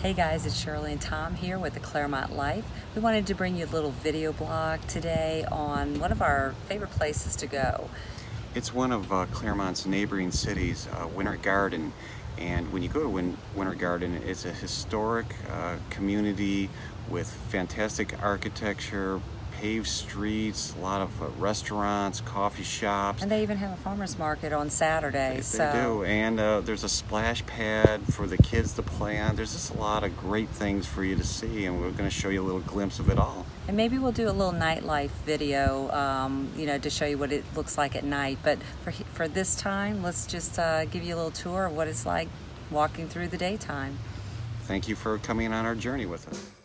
Hey guys, it's Shirley and Tom here with the Clermont Life. We wanted to bring you a little video blog today on one of our favorite places to go. It's one of uh, Clermont's neighboring cities, uh, Winter Garden. And when you go to Win Winter Garden, it's a historic uh, community with fantastic architecture, paved streets, a lot of uh, restaurants, coffee shops. And they even have a farmer's market on Saturday. They, so. they do, and uh, there's a splash pad for the kids to play on. There's just a lot of great things for you to see, and we're going to show you a little glimpse of it all. And maybe we'll do a little nightlife video, um, you know, to show you what it looks like at night. But for, for this time, let's just uh, give you a little tour of what it's like walking through the daytime. Thank you for coming on our journey with us.